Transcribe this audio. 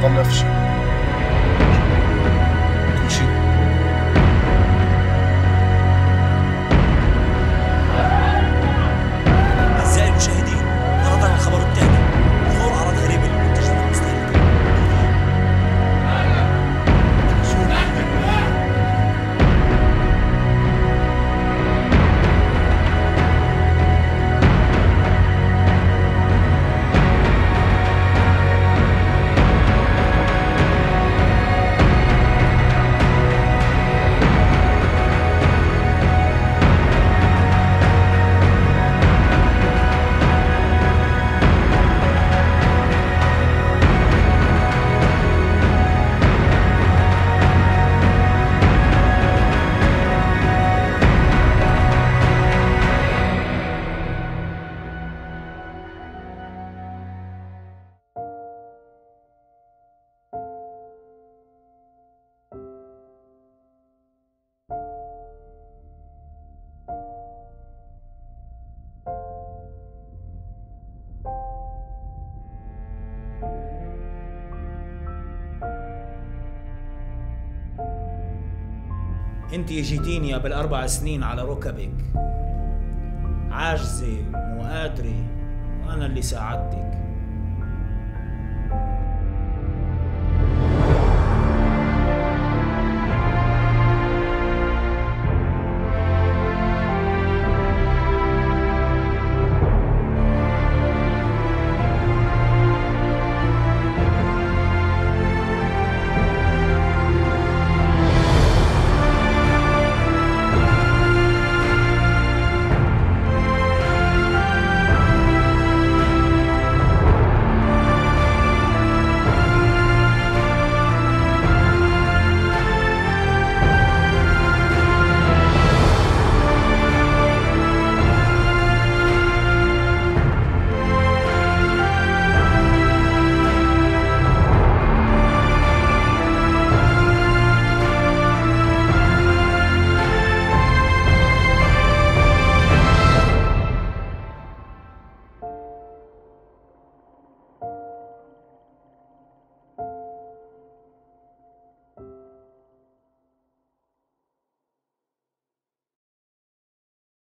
The loves you. انت جيتيني قبل أربع سنين على ركبك. عاجزة مو قادرة. وأنا اللي ساعدتك.